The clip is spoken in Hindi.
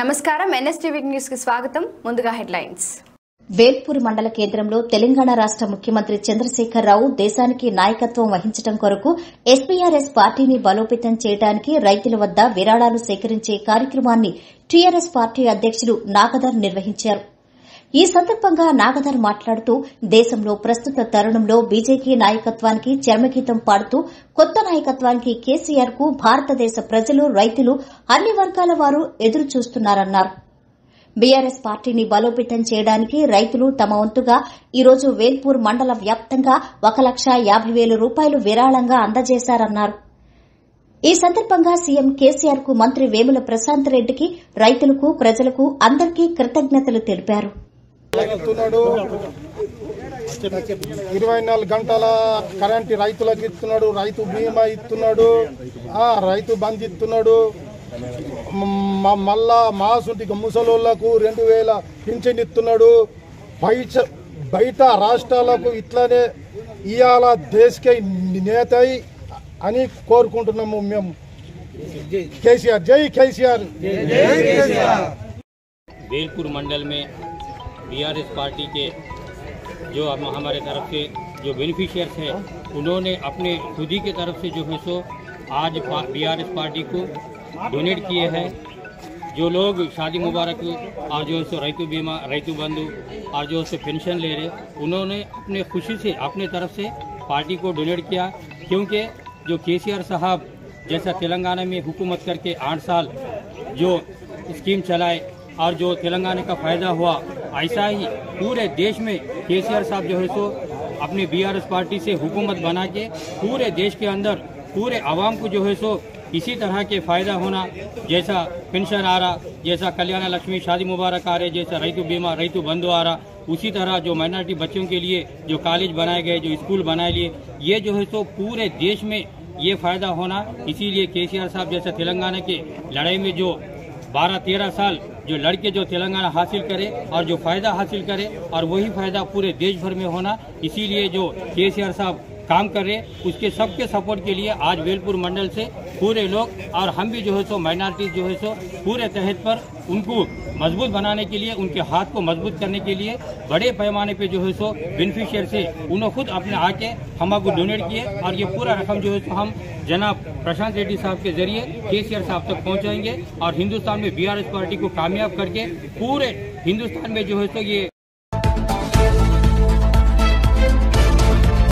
నమస్కారం. ఎన్ఎస్టీవీ న్యూస్కి స్వాగతం. ముందుగా హెడ్లైన్స్. వేల్పూర్ మండల కేంద్రంలో తెలంగాణ రాష్ట ముఖ్యమంత్రి చంద్రశేఖరరావు దేశానికి నాయకత్వం వహించడం కొరకు ఎస్పీఆర్ఎస్ పార్టీని బలోపేతం చేయడానికి రైతుల వద్ద విరాళాలు సేకరించే కార్యక్రమాన్ని టీఆర్ఎస్ పార్టీ అధ్యకుడు నాగదర్ నిర్వహించారు. ఈ సందర్భంగా నాగధర్ మాట్లాడుతూ దేశంలో ప్రస్తుత తరుణంలో బీజేపీ నాయకత్వానికి చర్మగీతం పాడుతూ కొత్త నాయకత్వానికి కేసీఆర్కు భారతదేశ ప్రజలు రైతులు అన్ని వర్గాల వారు ఎదురు చూస్తున్నారన్నారు బీఆర్ఎస్ పార్టీని బలోపేతం చేయడానికి రైతులు తమ వంతుగా ఈరోజు వేల్పూర్ మండల వ్యాప్తంగా ఒక లక్ష యాభై వేల రూపాయలు విరాళంగా అందజేశారన్నారు. ఈ సందర్భంగా సీఎం కేసీఆర్కు మంత్రి వేముల ప్రశాంత్ రెడ్డికి రైతులకు ప్రజలకు అందరికీ కృతజ్ఞతలు తెలిపారు. ఇస్తున్నాడు ఇరవై నాలుగు గంటల కరెంట్ రైతులకు ఇస్తున్నాడు రైతు బీమా ఇస్తున్నాడు ఆ, రైతు బంద్ ఇస్తున్నాడు మ- మళ్ళా మాసుంటి ముసలోళ్లకు రెండు వేల పింఛన్ ఇస్తున్నాడు బయట బయట రాష్ట్రాలకు ఇట్లానే ఇవాళ దేశకే నేత అయి అని కోరుకుంటున్నాము మేము కేసీఆర్ జై కేసీఆర్ बेलपुर मंडल में बीआरएस पार्टी के जो हम हमारे तरफ़ से जो बेनिफिशियर्स हैं, उन्होंने अपने खुद ही के तरफ़ से जो है सो आज बीआरएस पार्टी को डोनेट किए हैं। जो लोग शादी मुबारक और जो है सो रैतु बीमा, रैतु बंधु और जो सो पेंशन ले रहे, उन्होंने अपने खुशी से, अपने तरफ़ से पार्टी को डोनेट किया। क्योंकि जो केसीआर साहब, जैसा तेलंगाना में हुकूमत करके आठ साल जो स्कीम चलाए, और जो तेलंगाना का फ़ायदा हुआ ऐसा ही पूरे देश में केसीआर साहब जो है सो अपने बीआरएस पार्टी से हुकूमत बना के पूरे देश के अंदर पूरे आवाम को जो है सो इसी तरह के फ़ायदा होना, जैसा पेंशन आ रहा, जैसा कल्याण लक्ष्मी, शादी मुबारक आ रहे, जैसा रैतु बीमा, रैतु बंधु आ रहा, उसी तरह जो माइनॉरिटी बच्चों के लिए जो कॉलेज बनाए गए, जो स्कूल बनाए लिए, ये जो है सो पूरे देश में ये फ़ायदा होना, इसीलिए केसीआर साहब जैसा तेलंगाना के लड़ाई में जो बारह, तेरह साल जो लड़के जो तेलंगाना हासिल करे और जो फ़ायदा हासिल करे और वही फ़ायदा पूरे देश भर में होना, इसीलिए जो के साहब काम कर रहे हैं। उसके सबके सपोर्ट के लिए आज वेलपुर मंडल से पूरे लोग और हम भी जो है सो माइनॉरिटीज जो है सो, पूरे तहत पर उनको मज़बूत बनाने के लिए, उनके हाथ को मज़बूत करने के लिए बड़े पैमाने पे जो है सो बेनिफिशियर से उन्होंने खुद अपने आके हमको डोनेट किए और ये पूरा रकम जो है सो, हम जनाब प्रशांत रेड्डी साहब के ज़रिए केसीआर साहब तक पहुंचाएँगे और हिंदुस्तान में बीआरएस पार्टी को कामयाब करके पूरे हिंदुस्तान में जो है सो, ये